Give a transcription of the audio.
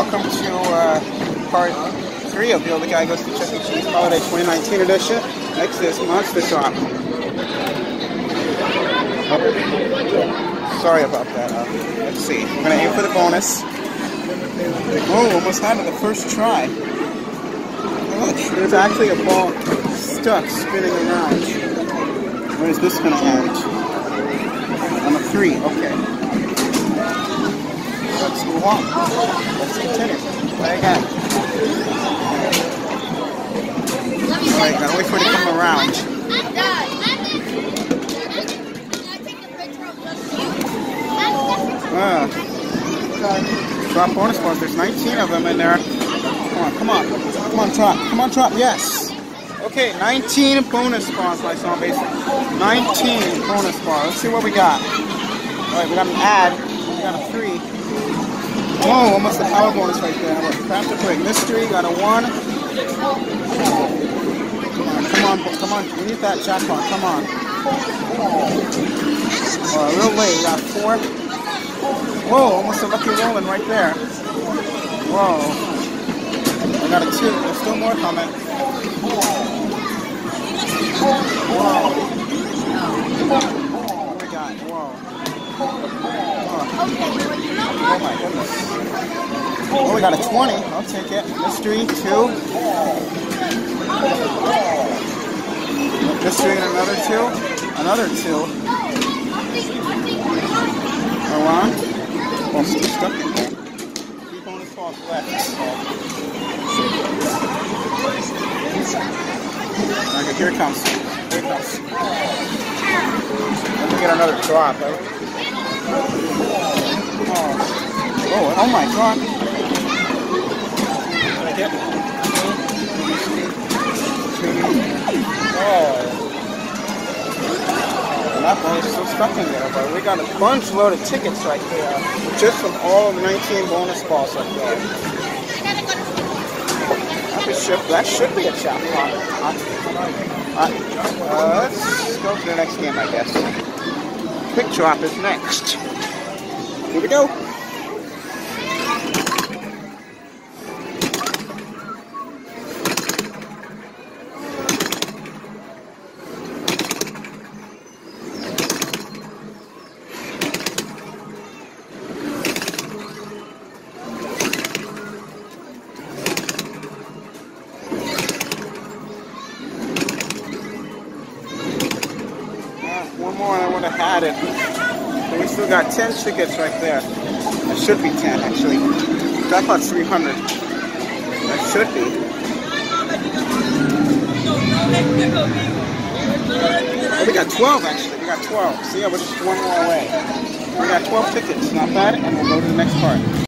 welcome to uh, part three of The Yodely Guy Goes to Chuck E. Cheese Holiday 2019 edition. Next is Monster Drop. Oh, sorry about that. Uh, let's see. We're going to aim for the bonus. Oh, almost had it the first try. Look, there's actually a ball stuck spinning around. Where's this going to end? On a three, okay. Let's move on. Let's continue. Play again. Alright, gotta wait for it to come around. Uh, drop bonus balls. There's 19 of them in there. Come on, come on. Come on, drop. Come on, drop. Yes. Okay, 19 bonus spawns by Song Basic. 19 bonus spawns. Let's see what we got. Alright, we got an ad. Got a three. Whoa, almost a power bonus right there. Craft a quick mystery. Got a one. Come on, come on. We need that jackpot. Come on. Uh, oh, little late. Got four. Whoa, almost a lucky rolling right there. Whoa. I got a two. There's still more coming. Whoa. What we got? Whoa. Oh. oh my goodness. Oh, we got a 20. I'll take it. Mystery, two. Mystery and another two. Another two. Go on. Still stuck in there. Three bonus balls left. Okay, here it comes. Here it comes. Let me get another drop. Right? Oh. oh, oh my god. One is still stuck in there, but we got a bunch load of tickets right there. Just from all of 19 bonus balls right there. That should, that should be a jackpot. Uh, let's go to the next game, I guess. Quick drop is next. Here we go. More and I would have had it. But we still got 10 tickets right there. It should be 10 actually. Jackpot's 300. That should be. Oh, we got 12 actually. We got 12. See, yeah, we're just one more away. We got 12 tickets. Not bad. And we'll go to the next part.